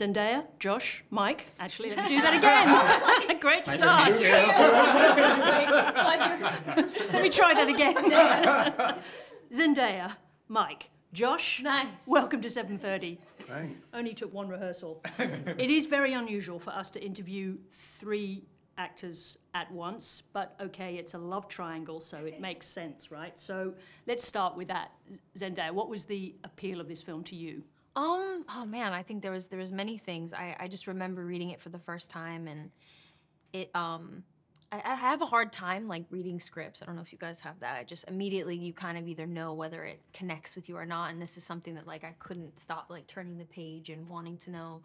Zendaya, Josh, Mike. Actually, let me do that again. A great start. let me try that again. Zendaya, Mike, Josh. Nice. Welcome to 7:30. Thanks. Only took one rehearsal. it is very unusual for us to interview three actors at once, but okay, it's a love triangle, so it makes sense, right? So let's start with that. Zendaya, what was the appeal of this film to you? Um, oh man, I think there was there was many things. I, I just remember reading it for the first time and it um I, I have a hard time like reading scripts. I don't know if you guys have that. I just immediately you kind of either know whether it connects with you or not. And this is something that like I couldn't stop like turning the page and wanting to know.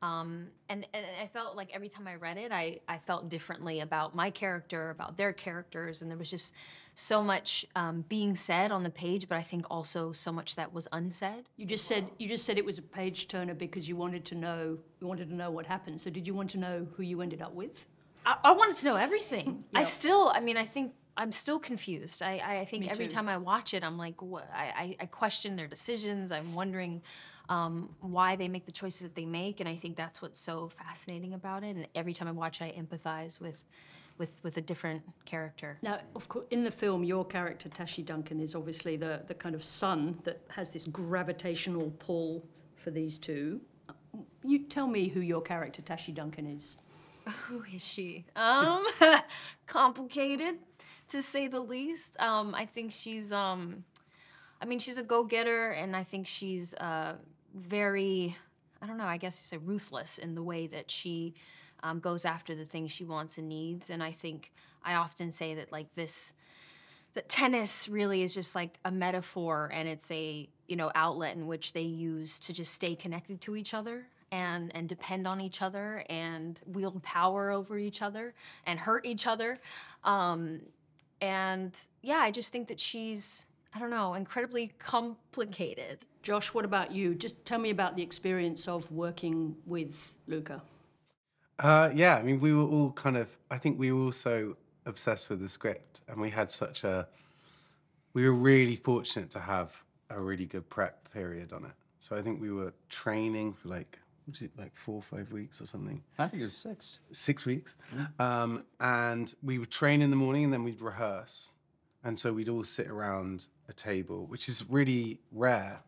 Um, and, and I felt like every time I read it, I, I felt differently about my character, about their characters, and there was just so much um, being said on the page, but I think also so much that was unsaid. You just said you just said it was a page turner because you wanted to know you wanted to know what happened. So did you want to know who you ended up with? I, I wanted to know everything. I still, I mean, I think I'm still confused. I, I think Me every too. time I watch it, I'm like, I, I question their decisions. I'm wondering um, why they make the choices that they make, and I think that's what's so fascinating about it. And every time I watch it, I empathize with, with, with a different character. Now, of course, in the film, your character Tashi Duncan is obviously the the kind of sun that has this gravitational pull for these two. You tell me who your character Tashi Duncan is. Who is she? Um, complicated, to say the least. Um, I think she's, um, I mean, she's a go-getter, and I think she's uh, very, I don't know, I guess you say ruthless in the way that she um, goes after the things she wants and needs. And I think I often say that like this, that tennis really is just like a metaphor, and it's a you know outlet in which they use to just stay connected to each other and and depend on each other and wield power over each other and hurt each other. Um, and yeah, I just think that she's I don't know incredibly complicated. Josh, what about you? Just tell me about the experience of working with Luca. Uh, yeah, I mean, we were all kind of. I think we were also obsessed with the script, and we had such a. We were really fortunate to have a really good prep period on it. So I think we were training for like, was it like four or five weeks or something? I think it was six. six weeks. Um, and we would train in the morning and then we'd rehearse. And so we'd all sit around a table, which is really rare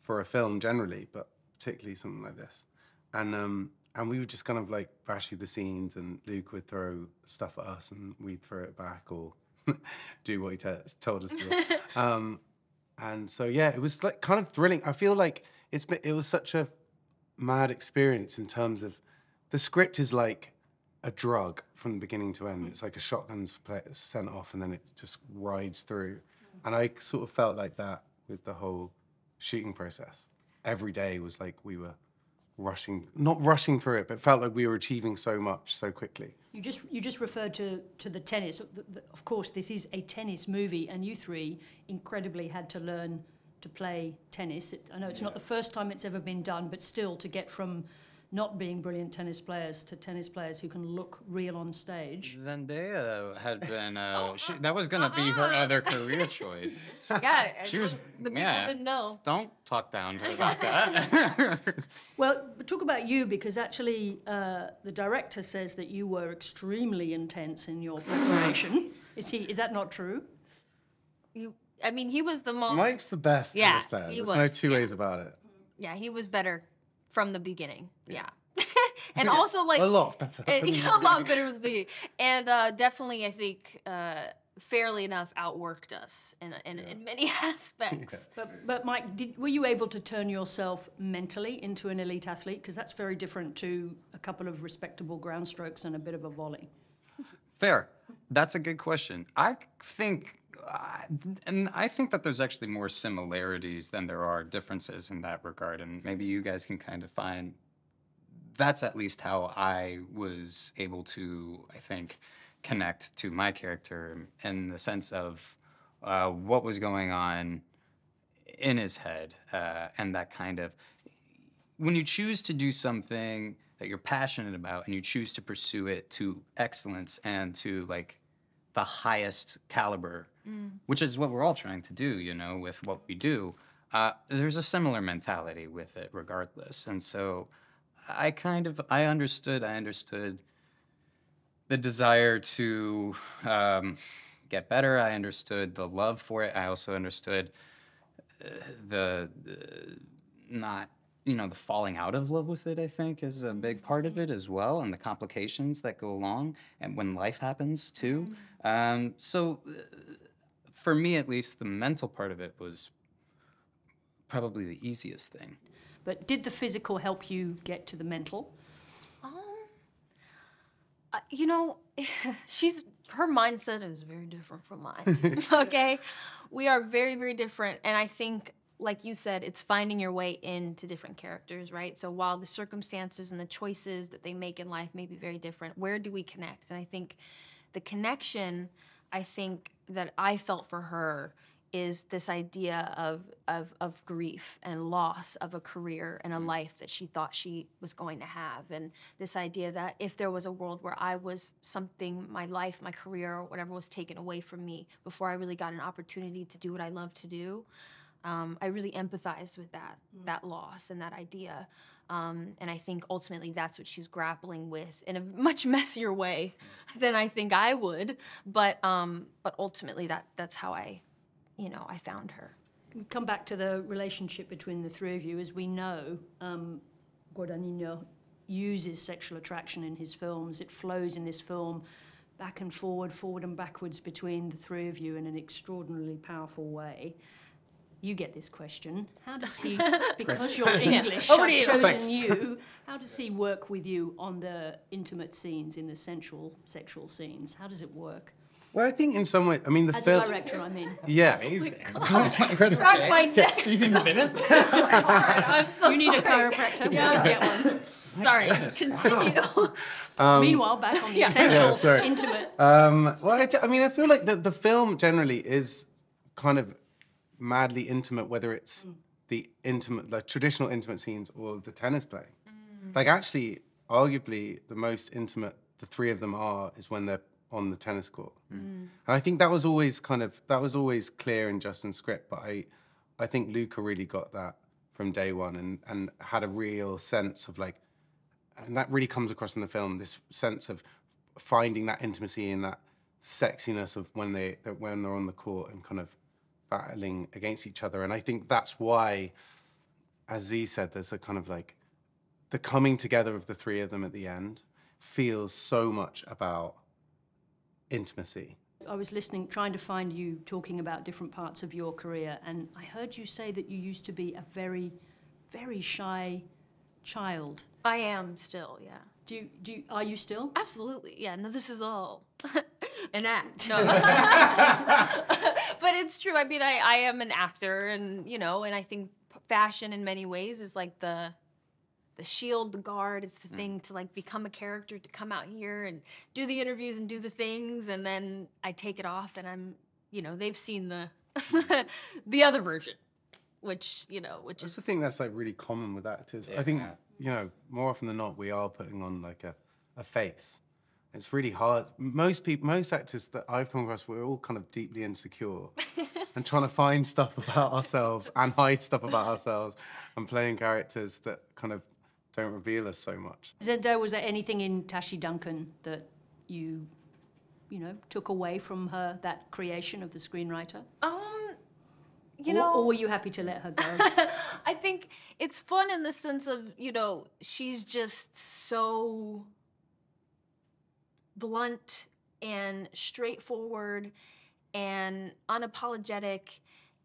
for a film generally, but particularly something like this. And um, and we would just kind of like bash through the scenes, and Luca would throw stuff at us, and we'd throw it back or do what he told us to. do. um, and so yeah, it was like kind of thrilling. I feel like it's been, it was such a mad experience in terms of the script is like a drug from the beginning to end. It's like a shotgun's sent off and then it just rides through. And I sort of felt like that with the whole shooting process. Every day was like we were rushing, not rushing through it, but felt like we were achieving so much so quickly. You just you just referred to to the tennis. Of course, this is a tennis movie, and you three incredibly had to learn to play tennis. It, I know it's not the first time it's ever been done, but still to get from not being brilliant tennis players to tennis players who can look real on stage. Zendaya had been. Uh, she, that was gonna be her other career choice. Yeah, She was. the people yeah. didn't know. Don't talk down to her about that. Well, talk about you because actually uh, the director says that you were extremely intense in your preparation. is he? Is that not true? You, I mean, he was the most. Mike's the best Yeah, tennis player. he There's no was, two ways about it. Yeah, he was better from the beginning. Yeah. and also like A lot better. uh, a lot better from the. And uh, definitely I think uh, fairly enough outworked us in in, in many aspects. But, but Mike, did, were you able to turn yourself mentally into an elite athlete? Because that's very different to a couple of respectable ground strokes and a bit of a volley. Fair. That's a good question. I think, and I think that there's actually more similarities than there are differences in that regard. And maybe you guys can kind of find that's at least how I was able to, I think, connect to my character in the sense of uh, what was going on in his head uh, and that kind of when you choose to do something that you're passionate about and you choose to pursue it to excellence and to like the highest caliber, which is what we're all trying to do, you know, with what we do, uh, there's a similar mentality with it regardless. And so I kind of I understood. I understood the desire to um, get better. I understood the love for it. I also understood uh, the, the not you know the falling out of love with it. I think is a big part of it as well, and the complications that go along, and when life happens too. Um, so, uh, for me at least, the mental part of it was probably the easiest thing. But did the physical help you get to the mental? Uh, you know, she's her mindset is very different from mine. okay, we are very very different, and I think. Like you said, it's finding your way into different characters, right? So while the circumstances and the choices that they make in life may be very different, where do we connect? And I think the connection, I think that I felt for her is this idea of, of, of grief and loss of a career and a life that she thought she was going to have. And this idea that if there was a world where I was something, my life, my career, or whatever was taken away from me before I really got an opportunity to do what I love to do, um, I really empathized with that, that loss and that idea. Um, and I think ultimately that's what she's grappling with in a much messier way than I think I would. But um, but ultimately that that's how I, you know, I found her. We come back to the relationship between the three of you. As we know, um, Guadagnino uses sexual attraction in his films. It flows in this film back and forward, forward and backwards between the three of you in an extraordinarily powerful way. You get this question. How does he, because you're English, Over I've chosen Thanks. you, how does he work with you on the intimate scenes, in the sensual sexual scenes? How does it work? Well, I think in some way, I mean, the As film. a director, I mean. Yeah. Crack my neck. I'm so You need a chiropractor. Yeah. can get one. Sorry. Continue. Meanwhile, back on the essential, Yeah, sorry. intimate. Um, well, I, t- I mean, I feel like the, the film generally is kind of madly intimate, whether it's mm. the intimate, the traditional intimate scenes or the tennis playing. Mm. Like, actually, arguably, the most intimate the three of them are is when they're on the tennis court. Mm. And I think that was always kind of that was always clear in Justin's script, but I, I think Luca really got that from day one and and had a real sense of like and that really comes across in the film this sense of finding that intimacy and that sexiness of when they when they're on the court and kind of battling against each other and i think that's why as z said there's a kind of like the coming together of the three of them at the end feels so much about intimacy I was listening, trying to find you talking about different parts of your career, and I heard you say that you used to be a very, very shy child. I am still, yeah. Do you, do you, are you still? Absolutely, yeah. No, this is all an act. No, but it's true. I mean, I, I am an actor, and you know, and I think fashion in many ways is like the the shield, the guard. It's the hmm. thing to like become a character, to come out here and do the interviews and do the things, and then I take it off, and I'm, you know, they've seen the the other version, which you know, which That's the thing that's like really common with actors. I think you know more often than not we are putting on like a, a face. It's really hard. Most people, most actors that I've come across, we're all kind of deeply insecure and trying to find stuff about ourselves and hide stuff about ourselves and playing characters that kind of don't reveal us so much. Zendo, was there anything in Tashi Duncan that you, you know, took away from her, that creation of the screenwriter? um, you or, know, or were you happy to let her go? I think it's fun in the sense of, you know, she's just so blunt and straightforward and unapologetic.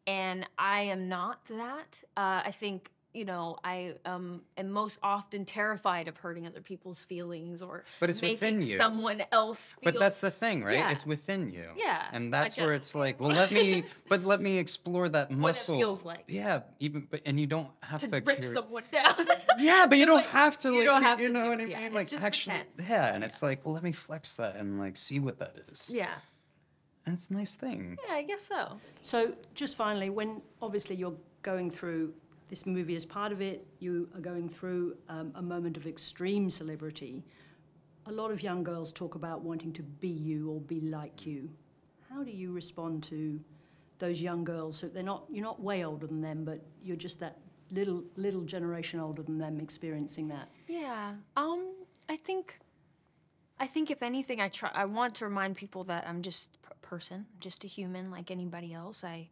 And I am not that. Uh, I think, you know, I um, am most often terrified of hurting other people's feelings or But it's making within you. someone else feel. But that's the thing, right? Yeah. It's within you. Yeah, And that's where it's like, well, let me, but let me explore that muscle. What It feels like. Yeah, even, but and you don't have to to. rip cure- someone down. Yeah, but you don't have to. you like, don't you- have you to know do- what I yeah, mean? it's Like just actually, pretend. yeah. And it's like, well, let me flex that and like see what that is. yeah. And it's a nice thing. Yeah, I guess so. So, just finally, when obviously you're going through this movie is part of it, you are going through um, a moment of extreme celebrity. A lot of young girls talk about wanting to be you or be like you. How do you respond to those young girls? So they're not you're not way older than them, but you're just that little little generation older than them experiencing that. Yeah. Um, I think, I think if anything, I try. I want to remind people that I'm just a person, just a human like anybody else. I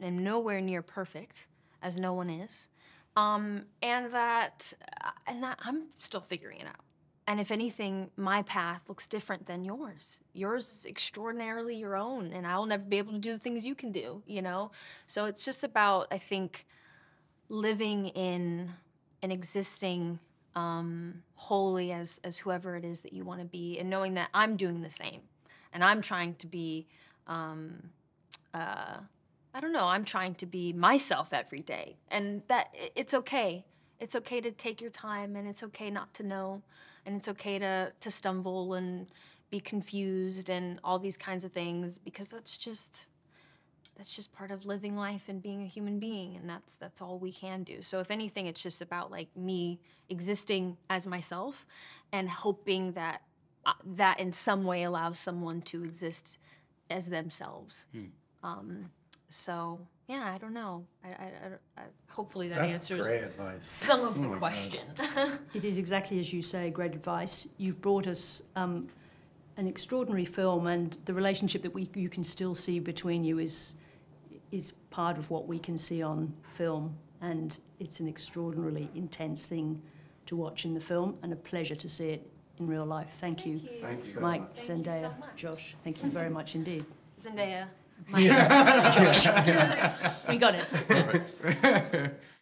am nowhere near perfect, as no one is, um, and that, uh, and that I'm still figuring it out. And if anything, my path looks different than yours. Yours is extraordinarily your own, and I'll never be able to do the things you can do. You know, so it's just about I think living in an existing um, wholly as as whoever it is that you want to be, and knowing that I'm doing the same, and I'm trying to be, um, uh, I don't know, I'm trying to be myself every day, and that it's okay. It's okay to take your time, and it's okay not to know, and it's okay to to stumble and be confused and all these kinds of things because that's just that's just part of living life and being a human being and that's that's all we can do. So if anything it's just about like me existing as myself and hoping that uh, that in some way allows someone to exist as themselves. Um, so yeah i don't know i, I, I, I hopefully that answers some of the my question It is exactly as you say, great advice. You've brought us um, an extraordinary film, and the relationship that we you can still see between you is is part of what we can see on film, and it's an extraordinarily intense thing to watch in the film, and a pleasure to see it in real life. Thank you, Thank you. Mike, Thank you so Zendaya, much. Josh. Thank you very much indeed. zendaya We got it.